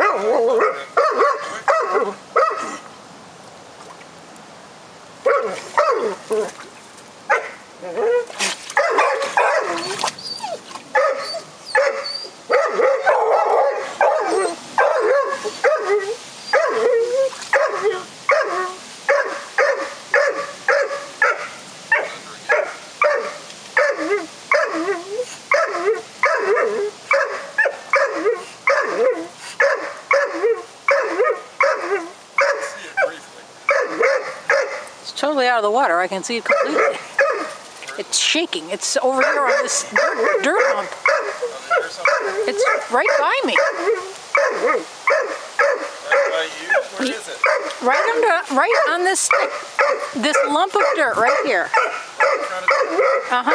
Oh, totally out of the water. I can see it completely. It's shaking. It's over here on this dirt, dirt. It's right by me. Right under, right on this stick. This lump of dirt right here. Uh huh.